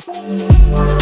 Thank you.